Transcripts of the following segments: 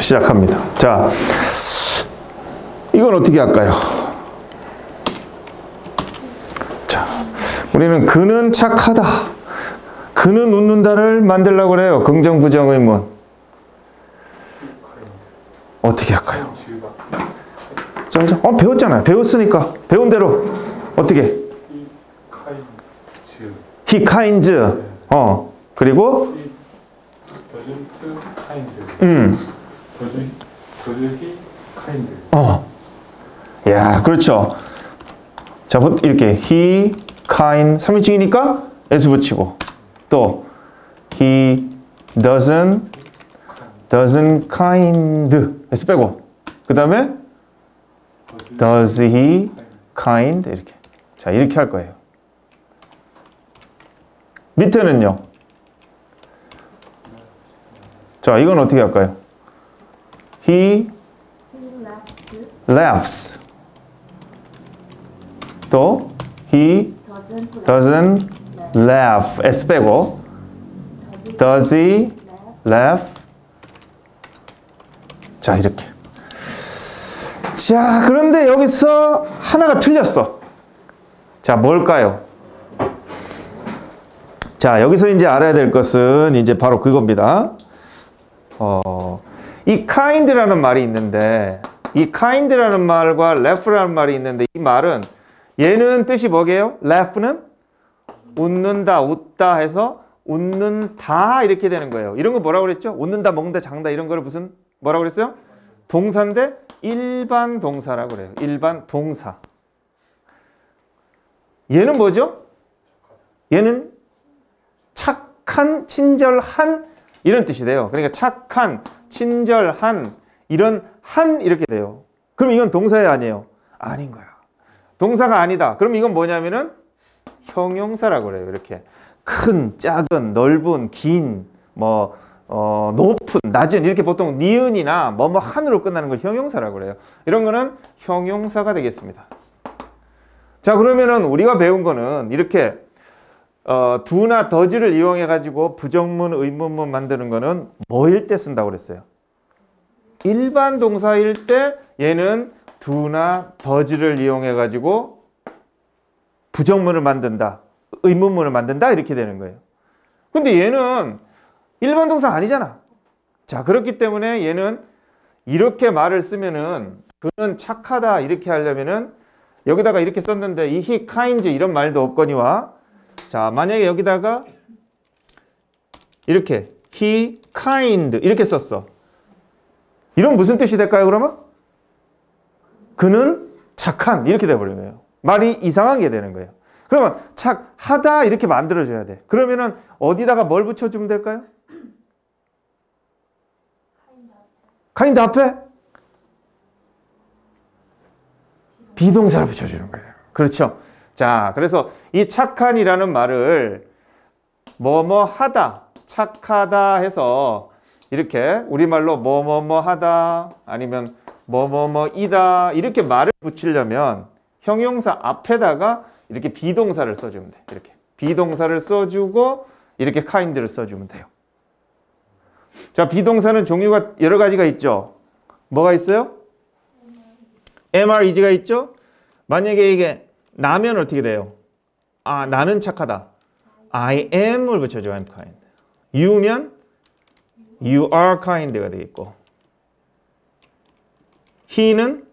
시작합니다. 자, 이건 어떻게 할까요? 자, 우리는 그는 착하다. 그는 웃는다를 만들려고 그래요. 긍정, 부정, 의문. 어떻게 할까요? 자, 자, 어, 배웠잖아요. 배웠으니까. 배운 대로. 어떻게? 카인즈 He kinds. 어, 그리고, 음, 어. 야, 그렇죠. 자, 보- 이렇게 he, kind, 3인칭이니까 s 붙이고 또 he doesn't doesn't kind s 빼고 그 다음에 does he kind 이렇게 자 이렇게 할 거예요. 밑에는요. 자 이건 어떻게 할까요? He laughs. 또 he doesn't laugh. s 빼고 does he laugh? 자 이렇게. 자 그런데 여기서 하나가 틀렸어. 자 뭘까요? 자 여기서 이제 알아야 될 것은 이제 바로 그겁니다. 어, 이 kind라는 말이 있는데 이 kind라는 말과 laugh라는 말이 있는데 이 말은 얘는 뜻이 뭐게요? laugh는 웃는다, 웃다 해서 웃는다 이렇게 되는 거예요. 이런 거 뭐라고 그랬죠? 웃는다, 먹는다, 장다 이런 거를 무슨 뭐라고 그랬어요? 동사인데 일반 동사라고 그래요. 일반 동사. 얘는 뭐죠? 얘는 착한, 친절한 이런 뜻이 돼요. 그러니까 착한, 친절한 이런 한 이렇게 돼요. 그럼 이건 동사야 아니에요? 아닌 거야. 동사가 아니다. 그럼 이건 뭐냐면은 형용사라고 그래요. 이렇게 큰, 작은, 넓은, 긴, 뭐 어, 높은, 낮은 이렇게 보통 니은이나 뭐뭐 한으로 끝나는 걸 형용사라고 그래요. 이런 거는 형용사가 되겠습니다. 자 그러면은 우리가 배운 거는 이렇게 어, 두나 더지를 이용해 가지고 부정문, 의문문 만드는 거는 뭐일 때 쓴다고 그랬어요? 일반 동사일 때 얘는 두나 더지를 이용해 가지고 부정문을 만든다. 의문문을 만든다 이렇게 되는 거예요. 근데 얘는 일반 동사 아니잖아. 자, 그렇기 때문에 얘는 이렇게 말을 쓰면은 그는 착하다 이렇게 하려면은 여기다가 이렇게 썼는데 이 he kind 이런 말도 없거니와 자, 만약에 여기다가 이렇게 he kind 이렇게 썼어. 이런 무슨 뜻이 될까요, 그러면? 그는 착한 이렇게 돼 버리는 거예요. 말이 이상하게 되는 거예요. 그러면 착하다 이렇게 만들어 줘야 돼. 그러면은 어디다가 뭘 붙여 주면 될까요? kind 앞에 비동사를 붙여 주는 거예요. 그렇죠? 자, 그래서 이 착한이라는 말을 뭐뭐 하다, 착하다 해서 이렇게 우리말로 뭐뭐뭐 하다 아니면 뭐뭐뭐이다 이렇게 말을 붙이려면 형용사 앞에다가 이렇게 비동사를 써주면 돼. 이렇게 비동사를 써주고 이렇게 kind를 써주면 돼요. 자, 비동사는 종류가 여러 가지가 있죠. 뭐가 있어요? MR, EG가 있죠. 만약에 이게 나면 어떻게 돼요? 아, 나는 착하다. I am을 붙여줘. I'm kind. you면 you are kind가 되겠고 he는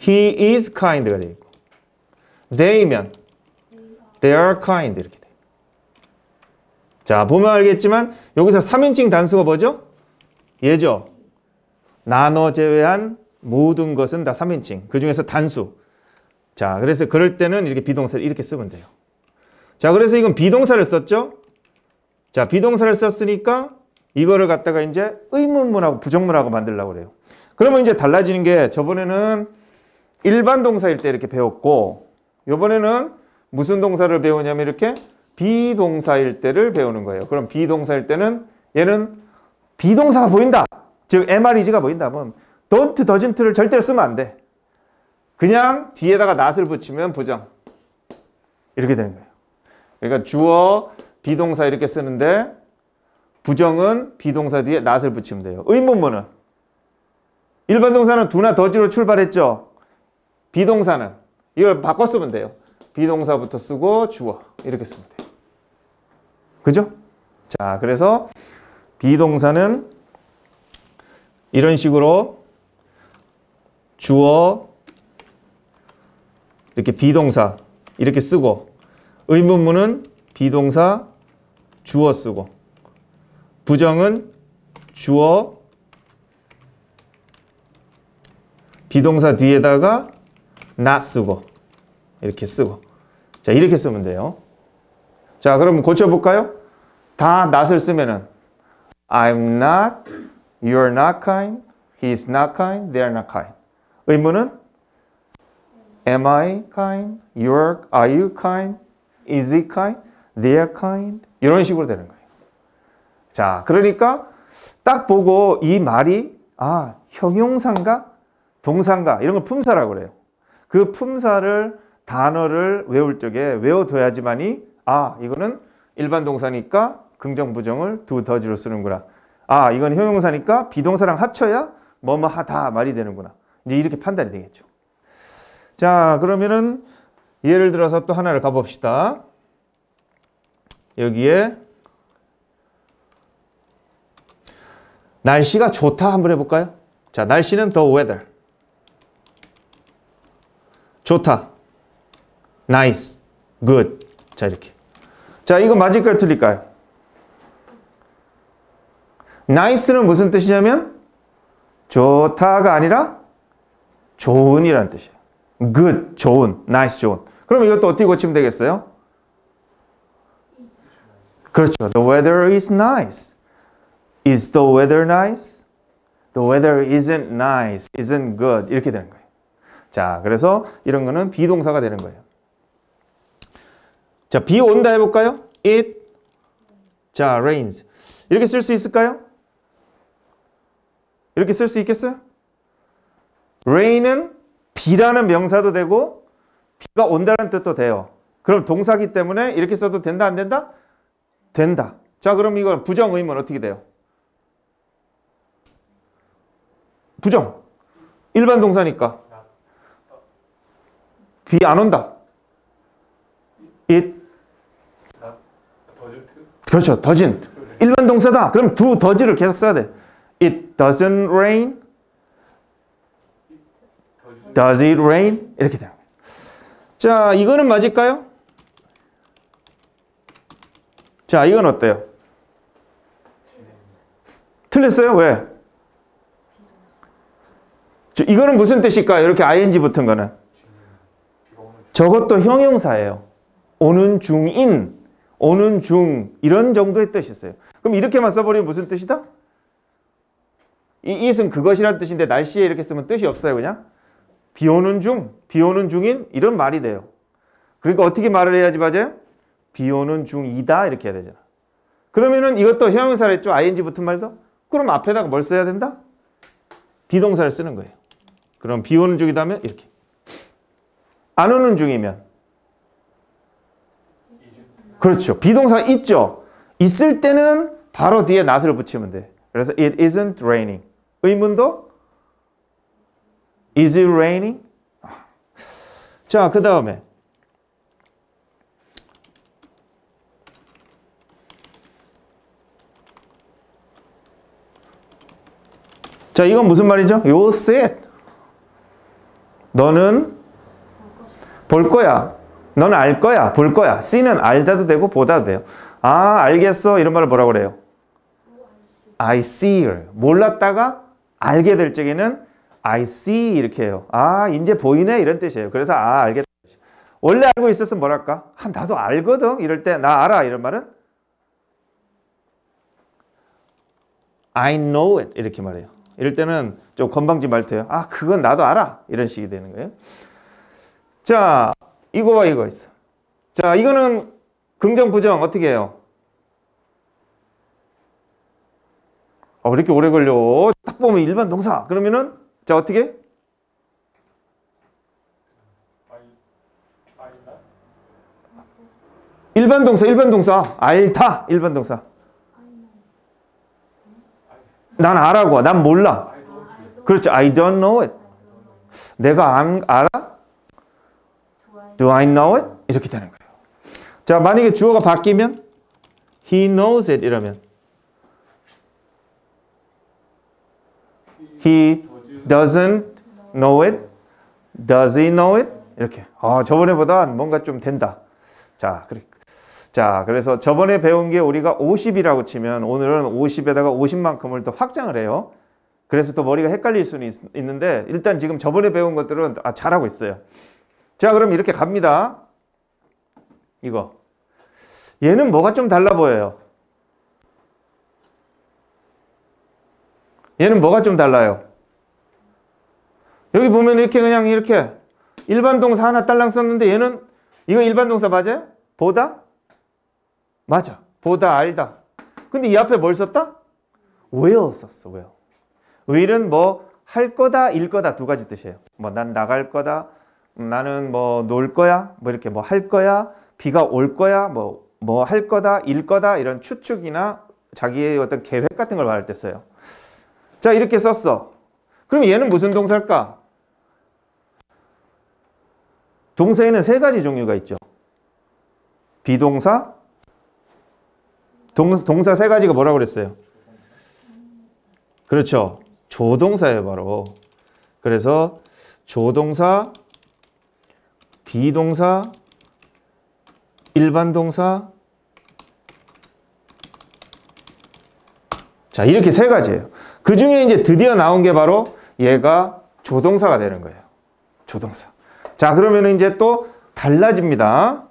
he is kind가 되겠고 they면 they are kind 이렇게 돼. 자, 보면 알겠지만 여기서 3인칭 단수가 뭐죠? 얘죠. 나눠 제외한 모든 것은 다 3인칭. 그 중에서 단수. 자, 그래서 그럴 때는 이렇게 비동사를 이렇게 쓰면 돼요. 자, 그래서 이건 비동사를 썼죠? 자, 비동사를 썼으니까 이거를 갖다가 이제 의문문하고 부정문하고 만들려고 그래요. 그러면 이제 달라지는 게 저번에는 일반 동사일 때 이렇게 배웠고 이번에는 무슨 동사를 배우냐면 이렇게 비동사일 때를 배우는 거예요. 그럼 비동사일 때는 얘는 비동사가 보인다. 즉 MREG가 보인다면 don't, doesn't를 절대로 쓰면 안 돼. 그냥 뒤에다가 not을 붙이면 부정. 이렇게 되는 거예요. 그러니까 주어, 비동사 이렇게 쓰는데 부정은 비동사 뒤에 not을 붙이면 돼요. 의문문은 일반 동사는 do나 does로 출발했죠. 비동사는 이걸 바꿔 쓰면 돼요. 비동사부터 쓰고 주어 이렇게 쓰면 돼요. 그죠? 자, 그래서 비동사는 이런 식으로 주어 이렇게 비동사 이렇게 쓰고 의문문은 비동사 주어 쓰고 부정은 주어 비동사 뒤에다가 not 쓰고 이렇게 쓰고 자 이렇게 쓰면 돼요. 자 그럼 고쳐볼까요? 다 not을 쓰면은 I'm not, you're not kind, he's not kind, they're not kind. 의문은 Am I kind? You're, are you kind? Is he kind? They're kind? 이런 식으로 되는 거예요. 자, 그러니까 딱 보고 이 말이 아, 형용사인가? 동사인가? 이런 걸 품사라고 그래요. 그 품사를 단어를 외울 적에 외워둬야지만이 아, 이거는 일반 동사니까 긍정 부정을 두 더지로 쓰는구나. 아, 이건 형용사니까 비동사랑 합쳐야 뭐뭐 하다 말이 되는구나. 이제 이렇게 판단이 되겠죠. 자, 그러면은 예를 들어서 또 하나를 가봅시다. 여기에 날씨가 좋다 한번 해볼까요? 자, 날씨는 the weather. 좋다. nice. good. 자, 이렇게. 자, 이거 맞을까요? 틀릴까요? nice는 무슨 뜻이냐면 좋다가 아니라 좋은이라는 뜻이에요. Good, 좋은, nice, 좋은. 그럼 이것도 어떻게 고치면 되겠어요? 그렇죠. The weather is nice. Is the weather nice? The weather isn't nice, isn't good. 이렇게 되는 거예요. 자, 그래서 이런 거는 비동사가 되는 거예요. 자, 비 온다 해볼까요? It, 자, rains. 이렇게 쓸 수 있을까요? 이렇게 쓸 수 있겠어요? rain은 비라는 명사도 되고 비가 온다는 뜻도 돼요. 그럼 동사기 때문에 이렇게 써도 된다 안 된다? 된다. 자 그럼 이건 부정 의문 어떻게 돼요? 부정. 일반 동사니까 비 안 온다. It 그렇죠. doesn't. 일반 동사다. 그럼 do does를 계속 써야 돼. It doesn't rain. Does it rain? 이렇게 돼요. 자, 이거는 맞을까요? 자, 이건 어때요? 틀렸어요? 왜? 저, 이거는 무슨 뜻일까요? 이렇게 ing 붙은 거는. 저것도 형용사예요. 오는 중인, 오는 중 이런 정도의 뜻이 있어요. 그럼 이렇게만 써버리면 무슨 뜻이다? 이 it은 그것이란 뜻인데 날씨에 이렇게 쓰면 뜻이 없어요, 그냥. 비 오는 중, 비 오는 중인 이런 말이 돼요. 그러니까 어떻게 말을 해야지 맞아요? 비 오는 중이다 이렇게 해야 되잖아. 그러면은 이것도 형용사를 했죠. ing 붙은 말도. 그럼 앞에다가 뭘 써야 된다? 비동사를 쓰는 거예요. 그럼 비 오는 중이다 하면 이렇게. 안 오는 중이면 그렇죠. 비동사 있죠. 있을 때는 바로 뒤에 not을 붙이면 돼. 그래서 it isn't raining. 의문도 is it raining? 아. 자, 그 다음에 자, 이건 무슨 말이죠? You said. 너는 볼 거야. 너는 알 거야. 볼 거야. C는 알다도 되고 보다도 돼요. 아, 알겠어. 이런 말을 뭐라고 그래요? I see. 몰랐다가 알게 될 적에는 I see 이렇게 해요. 아, 이제 보이네 이런 뜻이에요. 그래서 아, 알겠다. 원래 알고 있었으면 뭐랄까? 아, 나도 알거든. 이럴 때 나 알아. 이런 말은 I know it 이렇게 말해요. 이럴 때는 좀 건방진 말투예요. 아, 그건 나도 알아. 이런 식이 되는 거예요. 자, 이거와 이거 있어. 자, 이거는 긍정 부정 어떻게 해요? 어, 왜 이렇게 오래 걸려? 딱 보면 일반 동사. 그러면은 자, 어떻게? 일반 동사, 일반 동사. 알다. 일반 동사. 난 알아고. 난 몰라. 그렇죠. I don't know it. 내가 안, 알아? Do I know it? 이렇게 되는 거예요. 자, 만약에 주어가 바뀌면 he knows it 이러면 he doesn't know it. Does he know it? 이렇게. 아, 저번에보다 뭔가 좀 된다. 자, 그래. 자, 그래서 저번에 배운 게 우리가 50이라고 치면 오늘은 50에다가 50만큼을 더 확장을 해요. 그래서 또 머리가 헷갈릴 수는 있, 있는데 일단 지금 저번에 배운 것들은 아, 잘하고 있어요. 자, 그럼 이렇게 갑니다. 이거. 얘는 뭐가 좀 달라 보여요. 얘는 뭐가 좀 달라요. 여기 보면 이렇게 그냥 이렇게 일반 동사 하나 딸랑 썼는데 얘는 이거 일반 동사 맞아요? 보다? 맞아. 보다 알다. 근데 이 앞에 뭘 썼다? will 썼어. will. will은 뭐 할 거다, 일 거다 두 가지 뜻이에요. 뭐 난 나갈 거다, 음, 나는 뭐 놀 거야, 뭐 이렇게 뭐 할 거야, 비가 올 거야, 뭐 뭐 할 거다, 일 거다 이런 추측이나 자기의 어떤 계획 같은 걸 말할 때 써요. 자 이렇게 썼어. 그럼 얘는 무슨 동사일까? 동사에는 세 가지 종류가 있죠. 비동사, 동, 동사 세 가지가 뭐라고 그랬어요? 그렇죠. 조동사예요, 바로. 그래서 조동사, 비동사, 일반 동사. 자, 이렇게 세 가지예요. 그 중에 이제 드디어 나온 게 바로 얘가 조동사가 되는 거예요. 조동사. 자, 그러면 이제 또 달라집니다.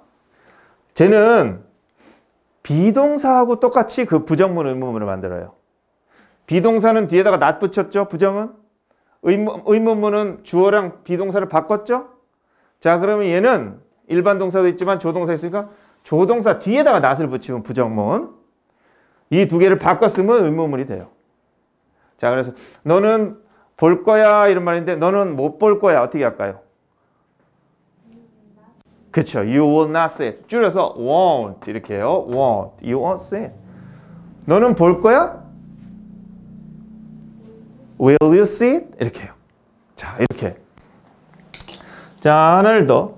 쟤는 비동사하고 똑같이 그 부정문 의문문을 만들어요. 비동사는 뒤에다가 not 붙였죠. 부정은 의문, 의문문은 주어랑 비동사를 바꿨죠. 자 그러면 얘는 일반 동사도 있지만 조동사 있으니까 조동사 뒤에다가 not을 붙이면 부정문 이 두 개를 바꿔 쓰면 의문문이 돼요. 자 그래서 너는 볼 거야 이런 말인데 너는 못 볼 거야 어떻게 할까요? 그렇죠. You will not see it. 줄여서 won't 이렇게 해요. won't. You won't see it. 너는 볼 거야? Will you see it? 이렇게 해요. 자, 이렇게. 자, 하나를 더.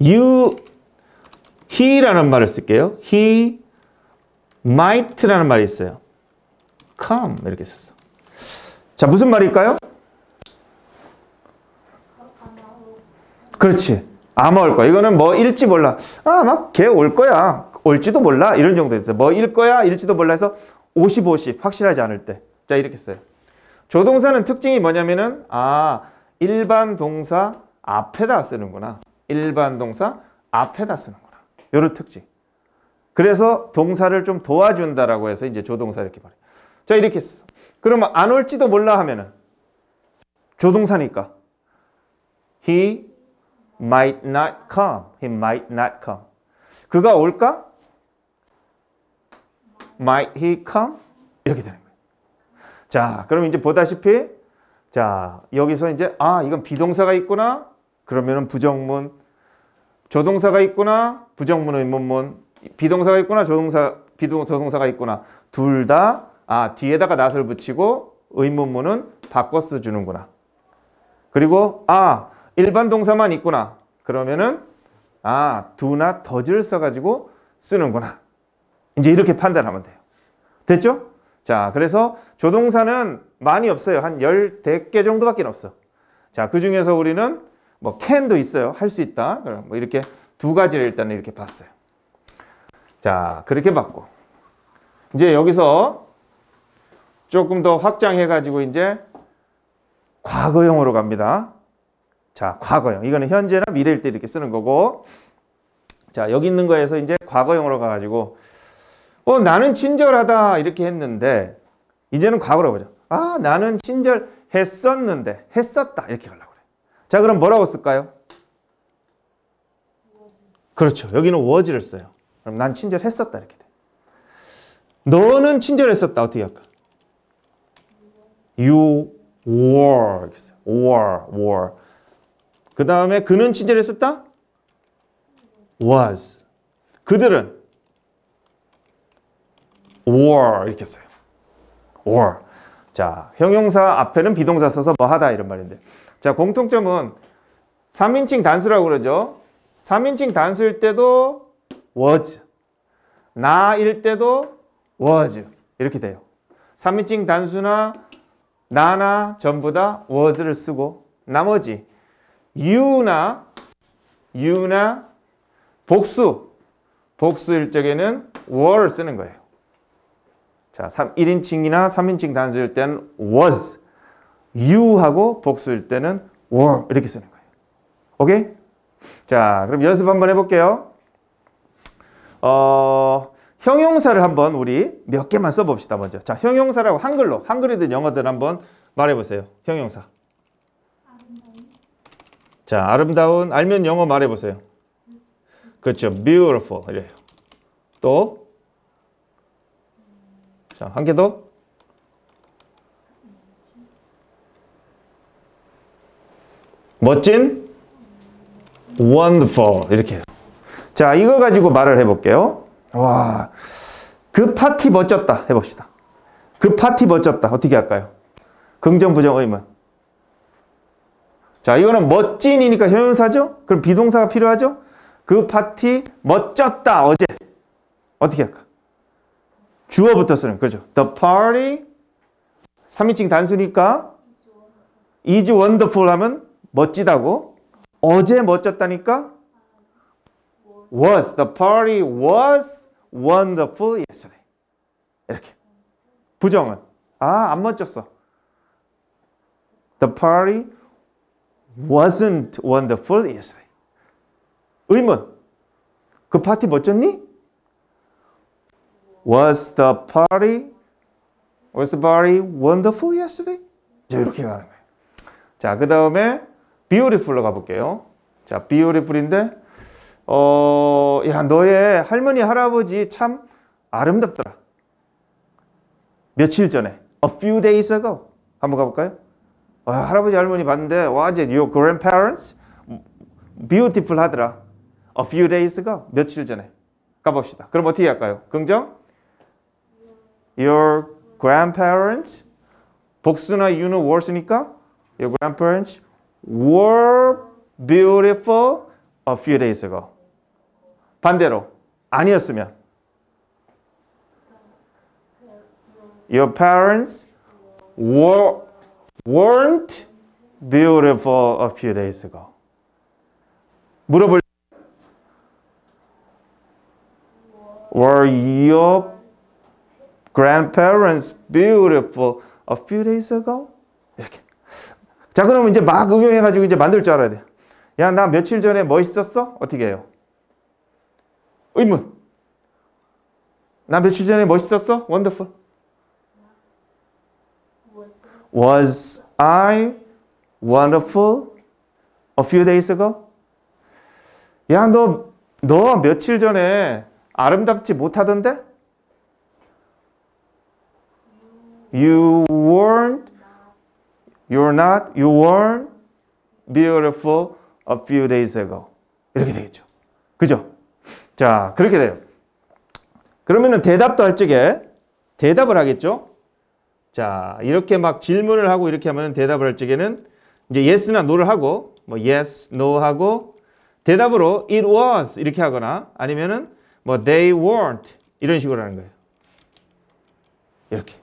You, he라는 말을 쓸게요. He might라는 말이 있어요. come 이렇게 썼어. 자, 무슨 말일까요? 그렇지. 아마 올 거야. 이거는 뭐 일지 몰라. 아, 막 걔 올 거야. 올지도 몰라. 이런 정도 있어요. 뭐 일 거야, 일지도 몰라 해서 50, 50 확실하지 않을 때. 자, 이렇게 써요. 조동사는 특징이 뭐냐면은 아, 일반 동사 앞에다 쓰는구나. 일반 동사 앞에다 쓰는구나. 요런 특징. 그래서 동사를 좀 도와준다라고 해서 이제 조동사 이렇게 말해요. 자, 이렇게 써. 그러면 안 올지도 몰라 하면은 조동사니까 he might not come. He might not come. 그가 올까? Might he come? 이렇게 되는 거예요. 자, 그럼 이제 보다시피 자, 여기서 이제 아, 이건 비동사가 있구나. 그러면은 부정문 조동사가 있구나. 부정문 의문문 비동사가 있구나. 조동사 비동 조동사가 있구나. 둘 다 아, 뒤에다가 낫을 붙이고 의문문은 바꿔 써 주는구나. 그리고 아, 일반 동사만 있구나. 그러면은 아, do나 does를 써가지고 쓰는구나. 이제 이렇게 판단하면 돼요. 됐죠? 자, 그래서 조동사는 많이 없어요. 한 14개 정도밖에 없어. 자, 그 중에서 우리는 뭐 can도 있어요. 할 수 있다. 그럼 뭐 이렇게 두 가지를 일단 이렇게 봤어요. 자, 그렇게 봤고. 이제 여기서 조금 더 확장해 가지고 이제 과거형으로 갑니다. 자, 과거형. 이거는 현재나 미래일 때 이렇게 쓰는 거고. 자, 여기 있는 거에서 이제 과거형으로 가가지고, 어, 나는 친절하다. 이렇게 했는데, 이제는 과거로 보죠. 아, 나는 친절했었는데, 했었다. 이렇게 가려고 그래. 자, 그럼 뭐라고 쓸까요? 그렇죠. 여기는 was를 써요. 그럼 난 친절했었다. 이렇게 돼. 너는 친절했었다. 어떻게 할까? You were. were, were. 그 다음에 그는 친절했었다? was. 그들은 were 이렇게 써요. were. 자, 형용사 앞에는 비동사 써서 뭐 하다 이런 말인데. 자, 공통점은 3인칭 단수라고 그러죠. 3인칭 단수일 때도 was. 나일 때도 was. 이렇게 돼요. 3인칭 단수나 나나 전부 다 was를 쓰고 나머지 you나 you나 복수 복수일 적에는 were를 쓰는 거예요. 자, 3, 1인칭이나 3인칭 단수일 때는 was you하고 복수일 때는 were 이렇게 쓰는 거예요. 오케이? 자, 그럼 연습 한번 해볼게요. 어, 형용사를 한번 우리 몇 개만 써봅시다, 먼저. 자, 형용사라고 한글로, 한글이든 영어든 한번 말해보세요. 형용사. 자, 아름다운, 알면 영어 말해 보세요. 그렇죠. beautiful. 이래요. 또. 자, 한 개 더. 멋진, wonderful. 이렇게. 자, 이걸 가지고 말을 해 볼게요. 와, 그 파티 멋졌다. 해 봅시다. 그 파티 멋졌다. 어떻게 할까요? 긍정, 부정, 의문. 자, 이거는 멋진이니까 형용사죠? 그럼 비동사가 필요하죠? 그 파티 멋졌다. 어제. 어떻게 할까? 주어부터 쓰는 그렇죠. The party 3인칭 단수니까 is wonderful 하면 멋지다고 어제 멋졌다니까 was the party was wonderful yesterday 이렇게 부정은 아 안 멋졌어 the party wasn't wonderful yesterday 의문 그 파티 멋졌니? Was the party was the party wonderful yesterday? 자 이렇게 가는 거예요. 자 그 다음에 beautiful로 가 볼게요. 자 beautiful인데 어, 야 너의 할머니 할아버지 참 아름답더라. 며칠 전에 a few days ago 한번 가 볼까요? 와, 할아버지 할머니 봤는데 와 이제 your grandparents beautiful 하더라. a few days ago 며칠 전에 가봅시다. 그럼 어떻게 할까요? 긍정? Your grandparents 복수나 you는 were니까 Your grandparents were beautiful a few days ago. 반대로 아니었으면 Your parents were, weren't beautiful a few days ago. 물어볼 Were your grandparents beautiful a few days ago? 이렇게. 자, 그러면 이제 막 응용해가지고 이제 만들 줄 알아야 돼. 야, 나 며칠 전에 멋있었어? 어떻게 해요? 의문. 나 며칠 전에 멋있었어? Wonderful. Was I wonderful a few days ago? 야, 너, 너 며칠 전에 아름답지 못하던데? You weren't, you're not, you weren't beautiful a few days ago. 이렇게 되겠죠. 그죠? 자, 그렇게 돼요. 그러면은 대답도 할 적에 대답을 하겠죠? 자, 이렇게 막 질문을 하고 이렇게 하면 대답을 할 적에는 이제 yes나 no를 하고 뭐 yes, no 하고 대답으로 it was 이렇게 하거나 아니면은 뭐 they weren't 이런 식으로 하는 거예요. 이렇게.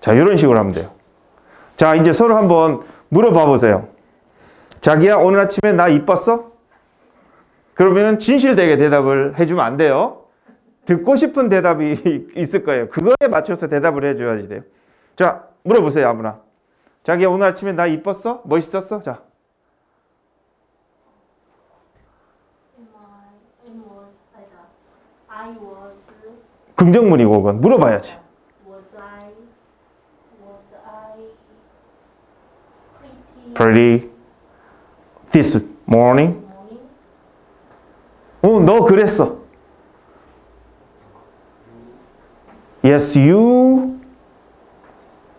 자, 이런 식으로 하면 돼요. 자, 이제 서로 한번 물어봐 보세요. 자기야, 오늘 아침에 나 이뻤어? 그러면 진실되게 대답을 해주면 안 돼요. 듣고 싶은 대답이 있을 거예요. 그거에 맞춰서 대답을 해줘야지 돼요. 자, 물어보세요, 아무나. 자기야, 오늘 아침에 나 이뻤어? 멋있었어? 자. 긍정문이고, 그건 물어봐야지. Pretty this morning. 어, 너 그랬어. Yes, you.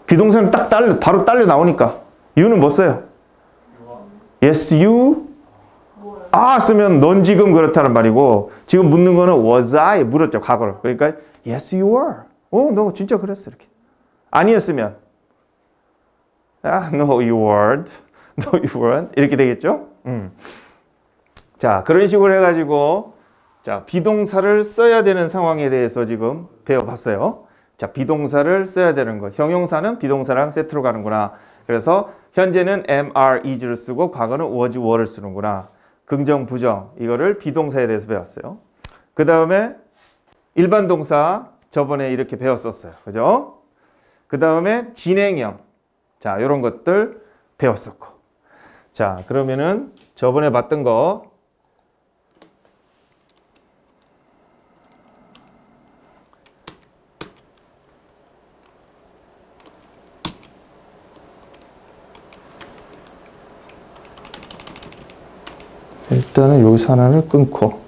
비동사는 딱 딸려, 바로 딸려 나오니까. you는 뭐 써요? Yes, you 아 쓰면 넌 지금 그렇다는 말이고 지금 묻는 거는 was I 물었죠 과거를. 그러니까 yes you were. 어, 너 진짜 그랬어 이렇게. 아니었으면 아, no you weren't. no you weren't. 이렇게 되겠죠? 음. 자, 그런 식으로 해 가지고 자, 비동사를 써야 되는 상황에 대해서 지금 배워 봤어요. 자, 비동사를 써야 되는 거. 형용사는 비동사랑 세트로 가는구나. 그래서 현재는 are, is를 쓰고 과거는 was, were를 쓰는구나. 긍정, 부정 이거를 비동사에 대해서 배웠어요. 그 다음에 일반 동사 저번에 이렇게 배웠었어요. 그죠? 그 다음에 진행형. 자, 이런 것들 배웠었고. 자, 그러면은 저번에 봤던 거 일단은 여기서 하나를 끊고